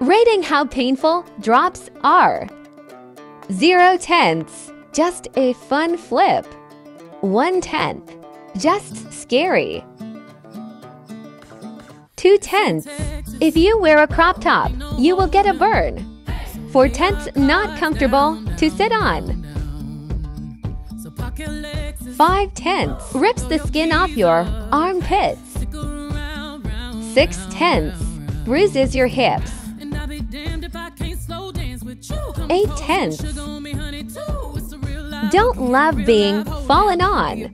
Rating how painful drops are. 0 tenths, just a fun flip. 1 tenth, just scary. 2 tenths, if you wear a crop top, you will get a burn. 4 tenths, not comfortable to sit on. 5 tenths, rips the skin off your armpits. 6 tenths, bruises your hips. 8 tenths, don't love being fallen on.